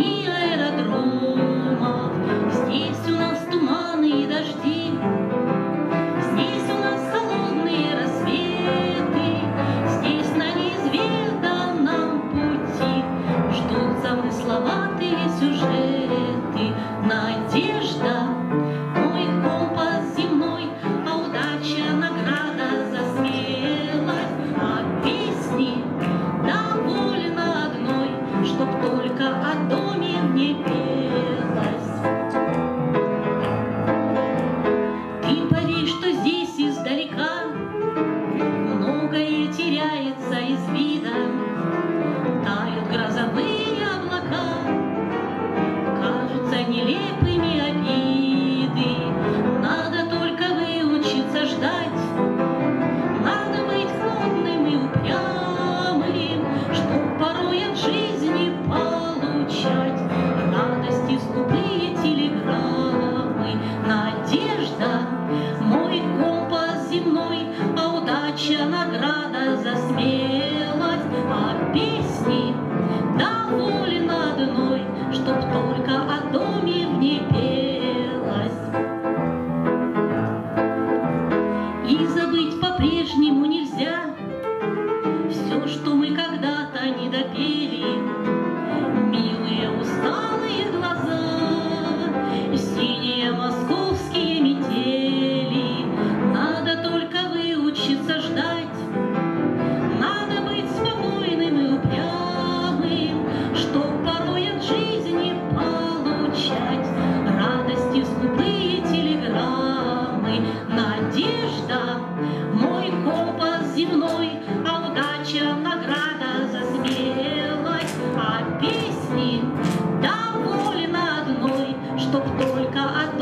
огни аэродромов. Здесь у нас туманы и дожди, Здесь у нас холодные рассветы, Здесь на неизведанном пути Ждут замысловатые сюжеты. Нелепыми обиды. Надо только выучиться ждать, Надо быть холодным и упрямым, Чтоб порой от жизни получать Радости скупые телеграммы. Надежда, мой компас земной, А удача награда за смелость, А песни И забыть по-прежнему нельзя. Все, что мы когда-то не допели, Милые усталые глаза, Синие мой компас земной, А удача награда за смелость, А песни довольно одной, Чтоб только о